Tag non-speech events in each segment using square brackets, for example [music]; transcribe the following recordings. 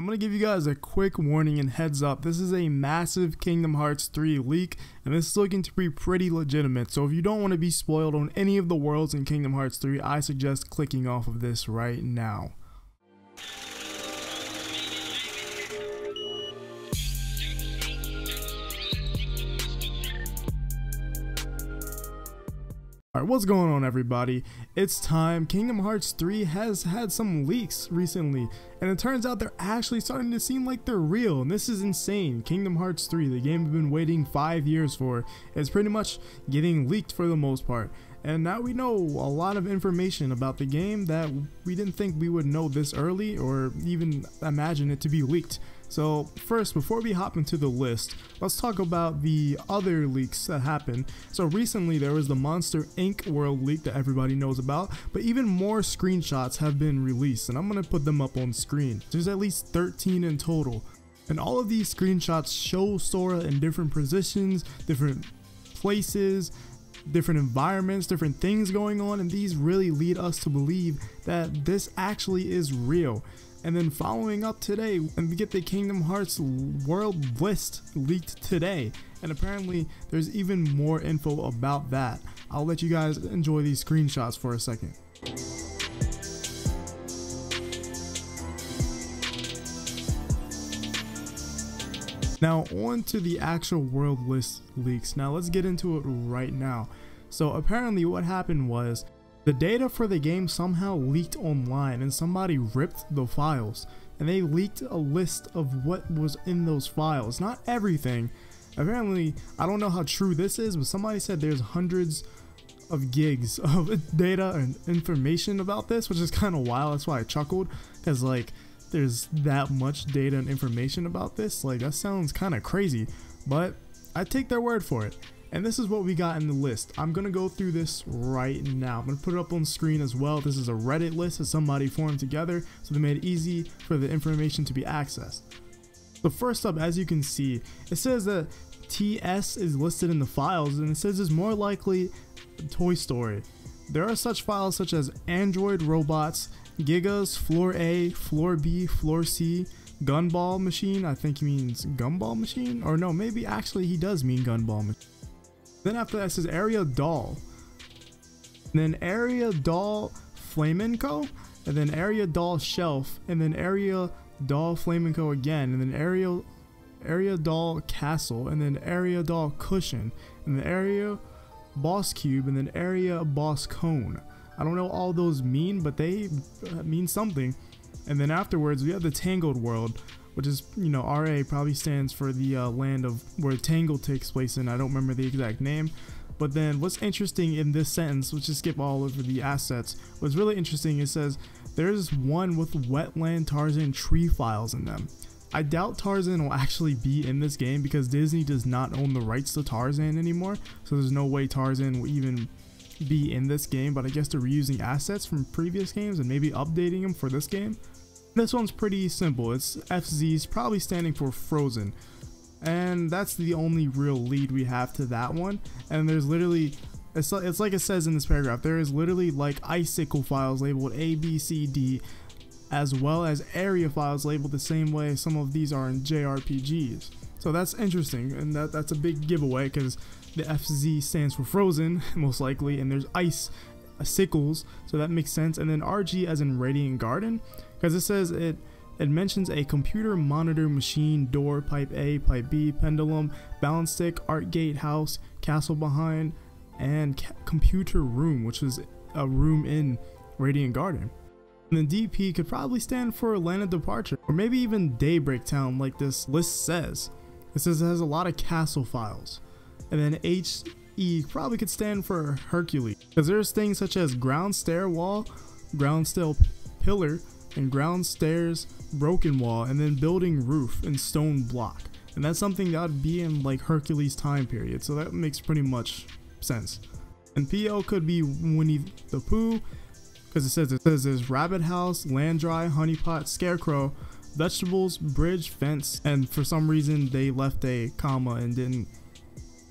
I'm going to give you guys a quick warning and heads up. This is a massive Kingdom Hearts 3 leak, and this is looking to be pretty legitimate. So if you don't want to be spoiled on any of the worlds in Kingdom Hearts 3, I suggest clicking off of this right now. Alright, what's going on everybody? It's time. Kingdom Hearts 3 has had some leaks recently, and it turns out they're actually starting to seem like they're real, and this is insane. Kingdom Hearts 3, the game we've been waiting 5 years for, is pretty much getting leaked for the most part. And now we know a lot of information about the game that we didn't think we would know this early or even imagine it to be leaked. So first, before we hop into the list, let's talk about the other leaks that happened. So recently there was the Monster Inc. world leak that everybody knows about, but even more screenshots have been released and I'm gonna put them up on screen. There's at least 13 in total. And all of these screenshots show Sora in different positions, different places, different environments, different things going on, and these really lead us to believe that this actually is real. And then following up today, and we get the Kingdom Hearts world list leaked today. And apparently there's even more info about that. I'll let you guys enjoy these screenshots for a second. Now on to the actual world list leaks. Now let's get into it right now. So apparently what happened was the data for the game somehow leaked online and somebody ripped the files and they leaked a list of what was in those files. Not everything. Apparently, I don't know how true this is, but somebody said there's hundreds of gigs [laughs] of data and information about this, which is kind of wild. That's why I chuckled because like there's that much data and information about this. Like that sounds kind of crazy, but I take their word for it. And this is what we got in the list. I'm going to go through this right now. I'm going to put it up on screen as well. This is a Reddit list that somebody formed together, so they made it easy for the information to be accessed. So first up, as you can see, it says that TS is listed in the files, and it says it's more likely Toy Story. There are such files such as Android robots, Gigas, Floor A, Floor B, Floor C, Gunball Machine, I think he means Gumball Machine, or no, maybe actually he does mean Gunball Machine. Then after that says area doll. Then area doll flamenco. And then area doll shelf. And then area doll flamenco again. And then area area doll castle. And then area doll cushion. And then area boss cube. And then area boss cone. I don't know all those mean, but they uh, mean something. And then afterwards, we have the Tangled World, which is, you know, RA probably stands for the uh, land of where Tangle takes place in. I don't remember the exact name. But then what's interesting in this sentence, let's just skip all over the assets. What's really interesting, it says there's one with wetland Tarzan tree files in them. I doubt Tarzan will actually be in this game because Disney does not own the rights to Tarzan anymore. So there's no way Tarzan will even be in this game, but I guess they're reusing assets from previous games and maybe updating them for this game. This one's pretty simple. It's FZ's probably standing for Frozen. And that's the only real lead we have to that one. And there's literally, it's, it's like it says in this paragraph, there is literally like icicle files labeled A, B, C, D, as well as area files labeled the same way some of these are in JRPGs. So that's interesting, and that, that's a big giveaway because the FZ stands for Frozen, [laughs] most likely, and there's ice Uh, sickles, so that makes sense. And then RG as in Radiant Garden, because it says it it mentions a computer monitor machine, door, pipe A, pipe B, pendulum, balance stick, art gate, house, castle behind, and computer room, which is a room in Radiant Garden. And then DP could probably stand for Land of Departure, or maybe even Daybreak Town like this list says. It says it has a lot of castle files. And then HE probably could stand for Hercules, because there's things such as ground stair wall, ground stair pillar, and ground stairs, broken wall, and then building roof and stone block. And that's something that would be in like Hercules time period, so that makes pretty much sense. And PL could be Winnie the Pooh, because it says it says there's rabbit house, land dry, honeypot, scarecrow, vegetables, bridge, fence, and for some reason they left a comma and didn't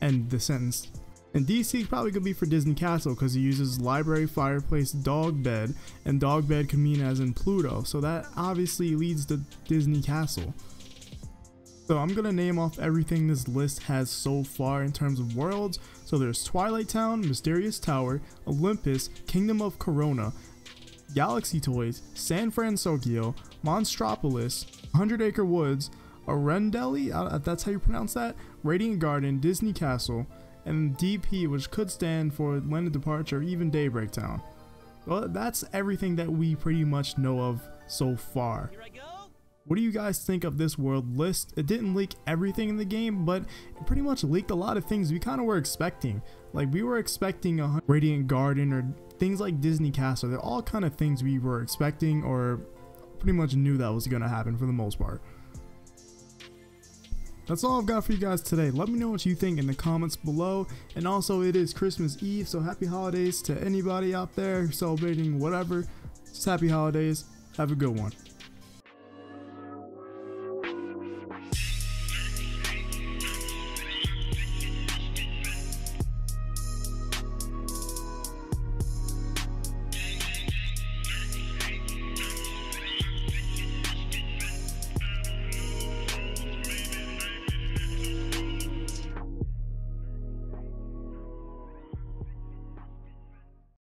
end the sentence. And DC probably could be for Disney Castle because he uses library, fireplace, dog bed, and dog bed can mean as in Pluto. So that obviously leads to Disney Castle. So I'm gonna name off everything this list has so far in terms of worlds. So there's Twilight Town, Mysterious Tower, Olympus, Kingdom of Corona, Galaxy Toys, San Francisco, Monstropolis, 100 Acre Woods, Arendelle, uh, that's how you pronounce that, Radiant Garden, Disney Castle, and DP, which could stand for Land of Departure even Daybreak Town. Well, that's everything that we pretty much know of so far. What do you guys think of this world list? It didn't leak everything in the game, but it pretty much leaked a lot of things we kind of were expecting. Like we were expecting a Radiant Garden or things like Disney Castle. They're all kind of things we were expecting or pretty much knew that was going to happen for the most part. That's all I've got for you guys today. Let me know what you think in the comments below. And also, it is Christmas Eve, so happy holidays to anybody out there celebrating whatever. Just happy holidays. Have a good one.